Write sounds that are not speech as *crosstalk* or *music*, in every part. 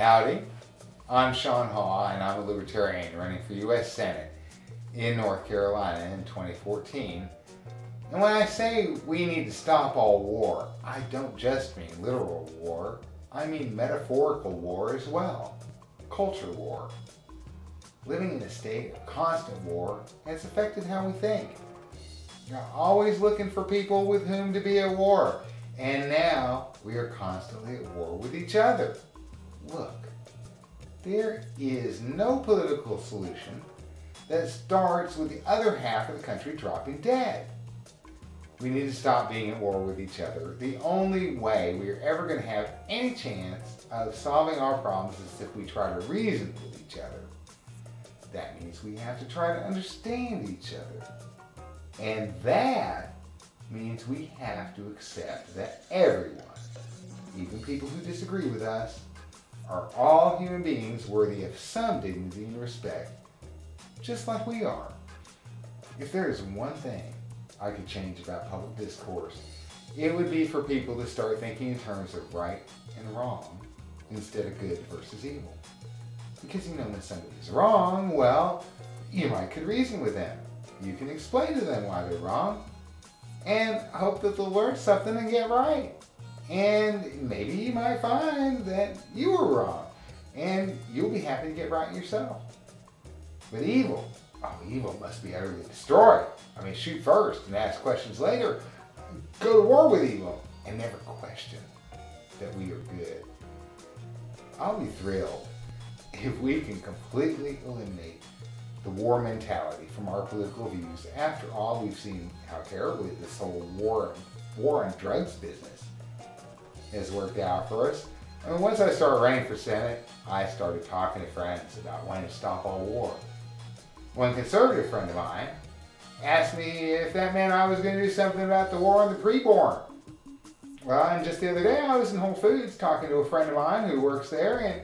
Howdy, I'm Sean Haugh, and I'm a Libertarian running for U.S. Senate in North Carolina in 2014. And when I say we need to stop all war, I don't just mean literal war, I mean metaphorical war as well. Culture war. Living in a state of constant war has affected how we think. You're always looking for people with whom to be at war, and now we are constantly at war with each other. Look, there is no political solution that starts with the other half of the country dropping dead. We need to stop being at war with each other. The only way we are ever going to have any chance of solving our problems is if we try to reason with each other. That means we have to try to understand each other. And that means we have to accept that everyone, even people who disagree with us, are all human beings worthy of some dignity and respect, just like we are. If there is one thing I could change about public discourse, it would be for people to start thinking in terms of right and wrong instead of good versus evil. Because you know when somebody's wrong, well, you might could reason with them. You can explain to them why they're wrong and hope that they'll learn something and get right. And maybe you might find that you were wrong and you'll be happy to get right yourself. But evil, oh, evil must be utterly destroyed. I mean, shoot first and ask questions later. Go to war with evil and never question that we are good. I'll be thrilled if we can completely eliminate the war mentality from our political views. After all, we've seen how terribly this whole war, war on drugs business has worked out for us. Mean, once I started running for Senate, I started talking to friends about wanting to stop all war. One conservative friend of mine asked me if that meant I was going to do something about the war on the preborn. Well, and just the other day I was in Whole Foods talking to a friend of mine who works there, and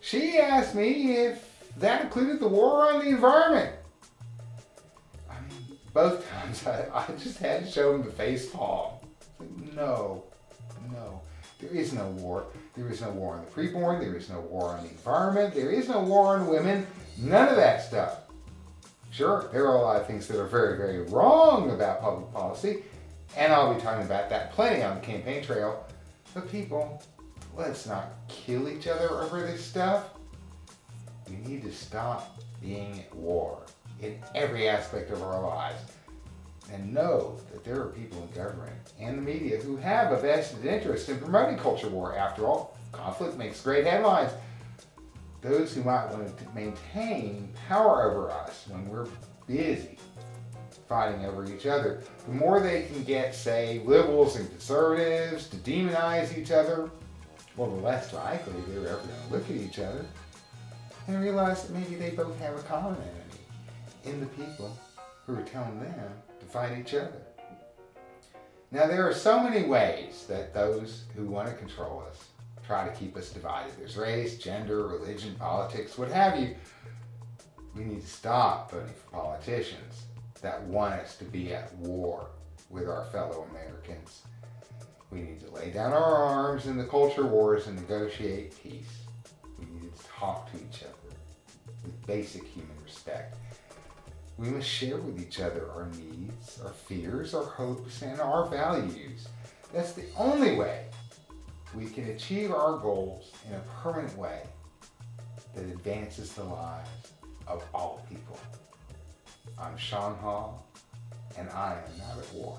she asked me if that included the war on the environment. I mean, both times I, *laughs* I just had to show them the face palm. No, no. There is no war. There is no war on the preborn. There is no war on the environment. There is no war on women. None of that stuff. Sure, there are a lot of things that are very, very wrong about public policy, and I'll be talking about that plenty on the campaign trail. But people, let's not kill each other over this stuff. We need to stop being at war in every aspect of our lives and know that there are people in government and the media who have a vested interest in promoting culture war. After all, conflict makes great headlines. Those who might want to maintain power over us when we're busy fighting over each other, the more they can get, say, liberals and conservatives to demonize each other, well, the less likely they're ever going to look at each other and realize that maybe they both have a common enemy in the people who are telling them to fight each other. Now, there are so many ways that those who want to control us try to keep us divided. There's race, gender, religion, politics, what have you. We need to stop voting for politicians that want us to be at war with our fellow Americans. We need to lay down our arms in the culture wars and negotiate peace. We need to talk to each other with basic human respect. We must share with each other our needs, our fears, our hopes, and our values. That's the only way we can achieve our goals in a permanent way that advances the lives of all people. I'm Sean Haugh, and I am not at war.